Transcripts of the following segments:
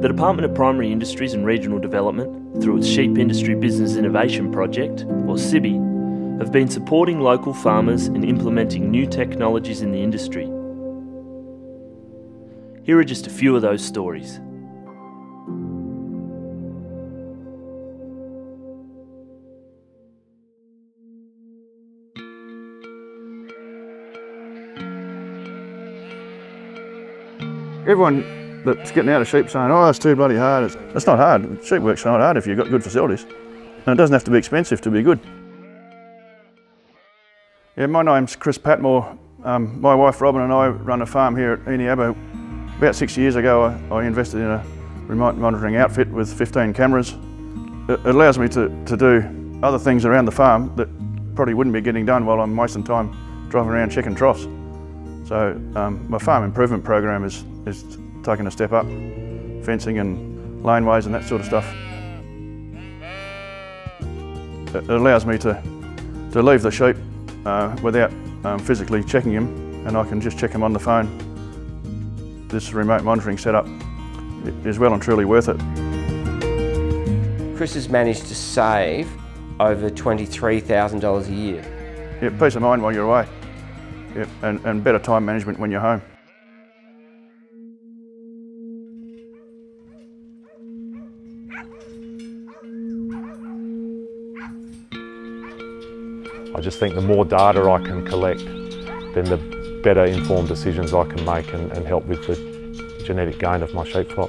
The Department of Primary Industries and Regional Development, through its Sheep Industry Business Innovation Project, or SIBI, have been supporting local farmers in implementing new technologies in the industry. Here are just a few of those stories. Everyone that's getting out of sheep saying, oh, it's too bloody hard. It's, it's not hard. Sheep work's not hard if you've got good facilities. And it doesn't have to be expensive to be good. Yeah, my name's Chris Patmore. Um, my wife Robin and I run a farm here at Eneabba. About six years ago, I, I invested in a remote monitoring outfit with 15 cameras. It, it allows me to, to do other things around the farm that probably wouldn't be getting done while I'm wasting time driving around checking troughs. So um, my farm improvement program is, is taking a step up, fencing and laneways and that sort of stuff. It allows me to, to leave the sheep uh, without um, physically checking them and I can just check them on the phone. This remote monitoring setup is well and truly worth it. Chris has managed to save over $23,000 a year. Yeah, peace of mind while you're away. Yep, and, and better time management when you're home. I just think the more data I can collect, then the better informed decisions I can make and, and help with the genetic gain of my sheep flock.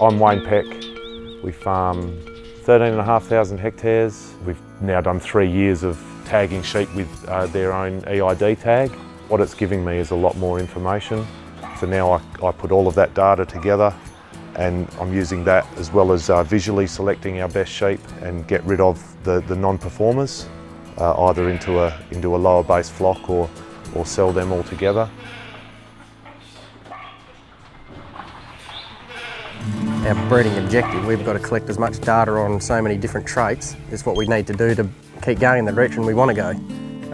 I'm Wayne Peck. We farm 13,500 hectares. We've now done three years of tagging sheep with uh, their own EID tag. What it's giving me is a lot more information. So now I, I put all of that data together and I'm using that as well as uh, visually selecting our best sheep and get rid of the, the non-performers, uh, either into a, into a lower base flock or, or sell them altogether. Our breeding objective, we've got to collect as much data on so many different traits, is what we need to do to keep going in the direction we want to go.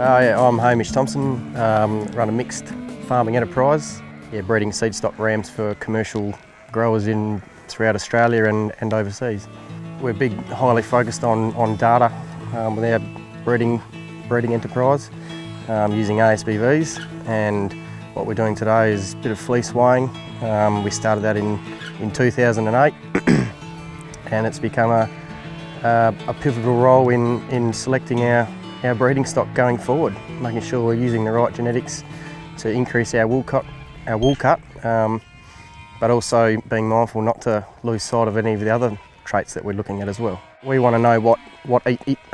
Uh, yeah, I'm Hamish Thompson, um, run a mixed farming enterprise, yeah, breeding seed stock rams for commercial growers in throughout Australia and, and overseas. We're big, highly focused on, on data um, with our breeding, breeding enterprise um, using ASBVs and what we're doing today is a bit of fleece weighing. Um, we started that in, in 2008 and it's become a, uh, a pivotal role in, in selecting our, our breeding stock going forward, making sure we're using the right genetics to increase our wool cut, our wool cut um, but also being mindful not to lose sight of any of the other traits that we're looking at as well. We want to know what, what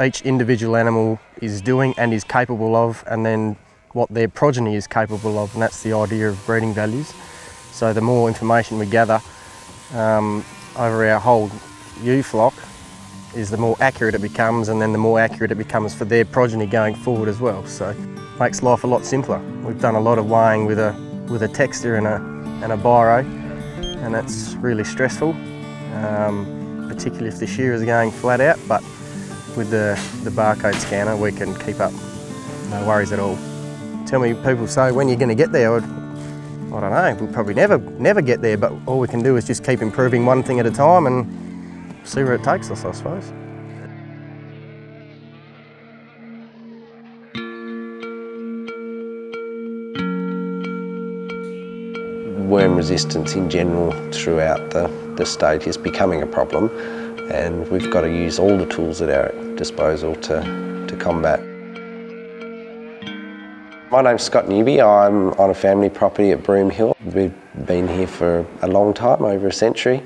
each individual animal is doing and is capable of and then what their progeny is capable of and that's the idea of breeding values. So the more information we gather um, over our whole ewe flock is the more accurate it becomes and then the more accurate it becomes for their progeny going forward as well. So it makes life a lot simpler. We've done a lot of weighing with a, with a Texta and a, and a biro and that's really stressful, um, particularly if the shearers is going flat out, but with the, the barcode scanner we can keep up, no worries at all. Tell me, people say, when you're going to get there? I don't know, we'll probably never, never get there, but all we can do is just keep improving one thing at a time and see where it takes us, I suppose. Worm resistance in general throughout the, the state is becoming a problem and we've got to use all the tools at our disposal to, to combat. My name's Scott Newby, I'm on a family property at Broome Hill. We've been here for a long time, over a century.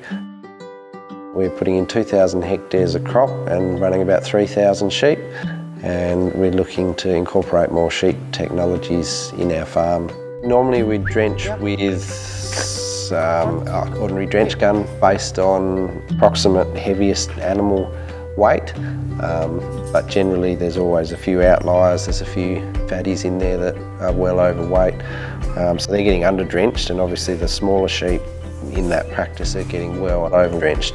We're putting in 2,000 hectares of crop and running about 3,000 sheep and we're looking to incorporate more sheep technologies in our farm. Normally we drench with um, ordinary drench gun based on approximate heaviest animal weight. Um, but generally there's always a few outliers, there's a few fatties in there that are well overweight. Um, so they're getting under drenched and obviously the smaller sheep in that practice are getting well over drenched.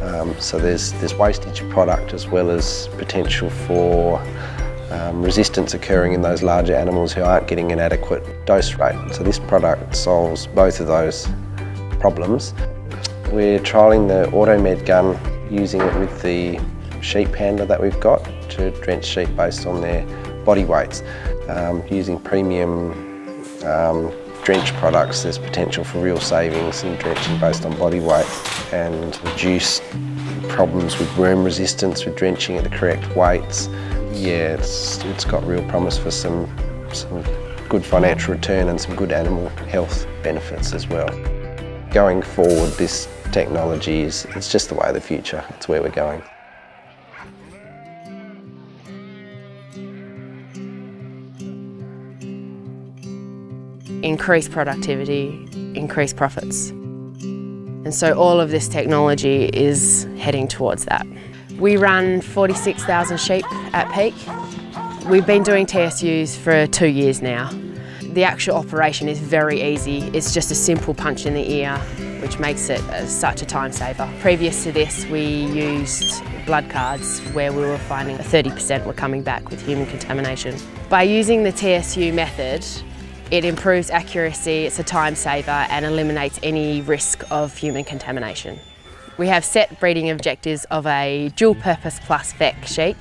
Um, so there's, there's wastage of product as well as potential for um, resistance occurring in those larger animals who aren't getting an adequate dose rate. So this product solves both of those problems. We're trialling the Automed gun, using it with the sheep handler that we've got to drench sheep based on their body weights. Um, using premium um, drench products, there's potential for real savings in drenching based on body weight and reduce problems with worm resistance with drenching at the correct weights. Yeah, it's, it's got real promise for some, some good financial return and some good animal health benefits as well. Going forward, this technology is it's just the way of the future. It's where we're going. increase productivity, increase profits. And so all of this technology is heading towards that. We run 46,000 sheep at peak. We've been doing TSUs for two years now. The actual operation is very easy. It's just a simple punch in the ear, which makes it uh, such a time saver. Previous to this, we used blood cards where we were finding 30% were coming back with human contamination. By using the TSU method, it improves accuracy, it's a time saver and eliminates any risk of human contamination. We have set breeding objectives of a dual purpose plus VEC sheep.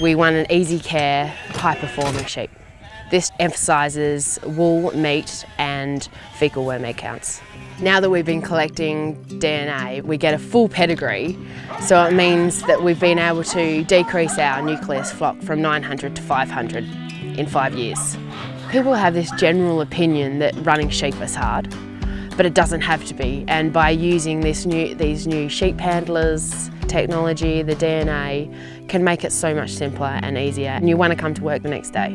We want an easy care, high performing sheep. This emphasises wool, meat and fecal worm egg counts. Now that we've been collecting DNA, we get a full pedigree, so it means that we've been able to decrease our nucleus flock from 900 to 500 in five years. People have this general opinion that running sheep is hard, but it doesn't have to be. And by using this new, these new sheep handlers, technology, the DNA, can make it so much simpler and easier. And you want to come to work the next day.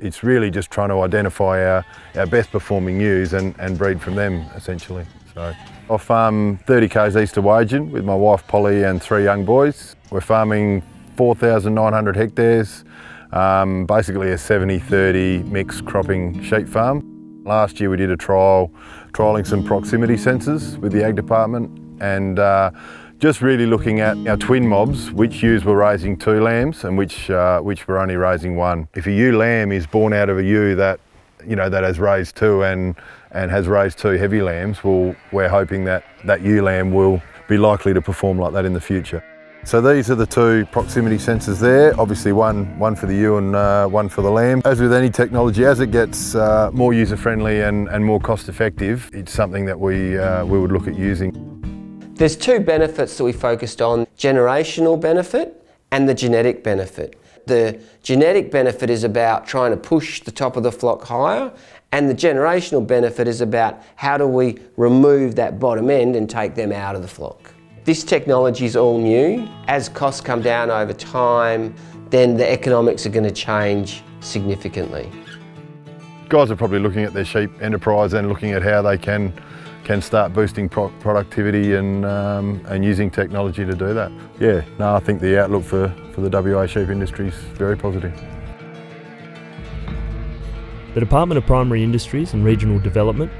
It's really just trying to identify our, our best performing ewes and, and breed from them essentially. So I farm um, 30 k's east of Wagin with my wife Polly and three young boys. We're farming 4,900 hectares, um, basically a 70-30 mixed cropping sheep farm. Last year we did a trial, trialling some proximity sensors with the Ag Department and uh, just really looking at our twin mobs, which ewes were raising two lambs and which, uh, which were only raising one. If a ewe lamb is born out of a ewe that, you know, that has raised two and, and has raised two heavy lambs, well, we're hoping that that ewe lamb will be likely to perform like that in the future. So these are the two proximity sensors there, obviously one, one for the ewe and uh, one for the lamb. As with any technology, as it gets uh, more user-friendly and, and more cost-effective, it's something that we, uh, we would look at using. There's two benefits that we focused on, generational benefit and the genetic benefit. The genetic benefit is about trying to push the top of the flock higher and the generational benefit is about how do we remove that bottom end and take them out of the flock. This technology is all new. As costs come down over time, then the economics are going to change significantly. Guys are probably looking at their sheep enterprise and looking at how they can can start boosting pro productivity and, um, and using technology to do that. Yeah, no, I think the outlook for, for the WA sheep industry is very positive. The Department of Primary Industries and Regional Development,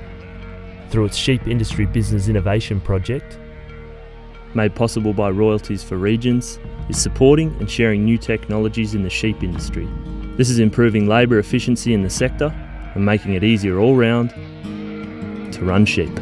through its Sheep Industry Business Innovation Project, made possible by royalties for regions, is supporting and sharing new technologies in the sheep industry. This is improving labour efficiency in the sector and making it easier all round to run sheep.